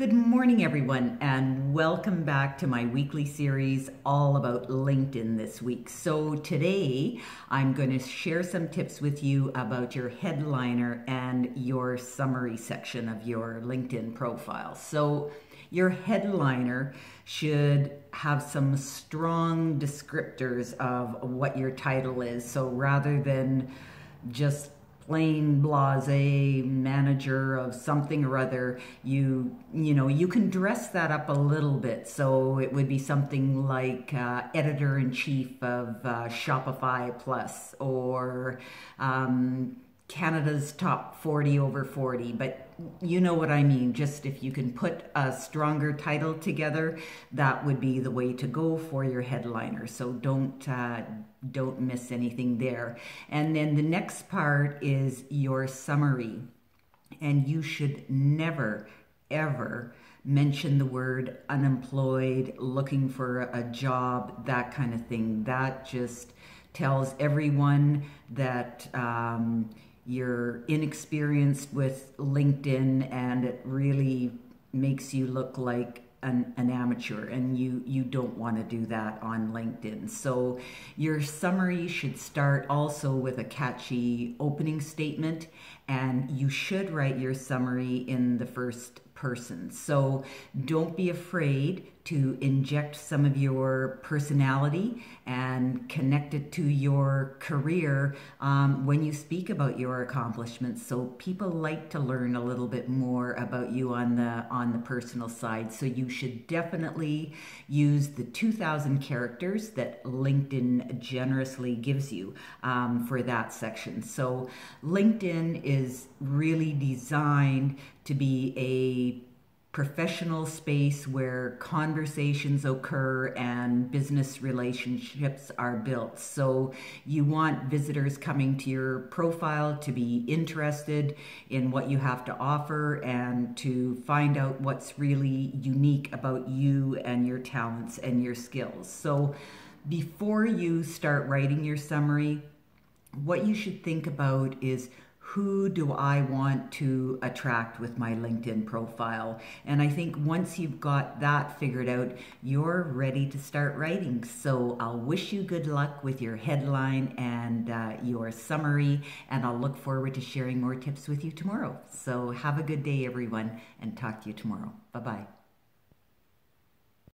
Good morning, everyone, and welcome back to my weekly series all about LinkedIn this week. So, today I'm going to share some tips with you about your headliner and your summary section of your LinkedIn profile. So, your headliner should have some strong descriptors of what your title is. So, rather than just plain blase manager of something or other you you know you can dress that up a little bit. So it would be something like uh, editor-in-chief of uh, shopify plus or um, Canada's top 40 over 40, but you know what I mean. Just if you can put a stronger title together, that would be the way to go for your headliner. So don't uh, don't miss anything there. And then the next part is your summary, and you should never ever mention the word unemployed, looking for a job, that kind of thing. That just tells everyone that. Um, you're inexperienced with LinkedIn and it really makes you look like an, an, amateur and you you don't want to do that on LinkedIn. So your summary should start also with a catchy opening statement and you should write your summary in the first person. So don't be afraid to inject some of your personality and connect it to your career um, when you speak about your accomplishments. So people like to learn a little bit more about you on the on the personal side. So you should definitely use the 2,000 characters that LinkedIn generously gives you um, for that section. So LinkedIn is really designed to be a professional space where conversations occur and business relationships are built. So you want visitors coming to your profile to be interested in what you have to offer and to find out what's really unique about you and your talents and your skills. So before you start writing your summary, what you should think about is who do I want to attract with my LinkedIn profile? And I think once you've got that figured out, you're ready to start writing. So I'll wish you good luck with your headline and uh, your summary, and I'll look forward to sharing more tips with you tomorrow. So have a good day, everyone, and talk to you tomorrow. Bye bye.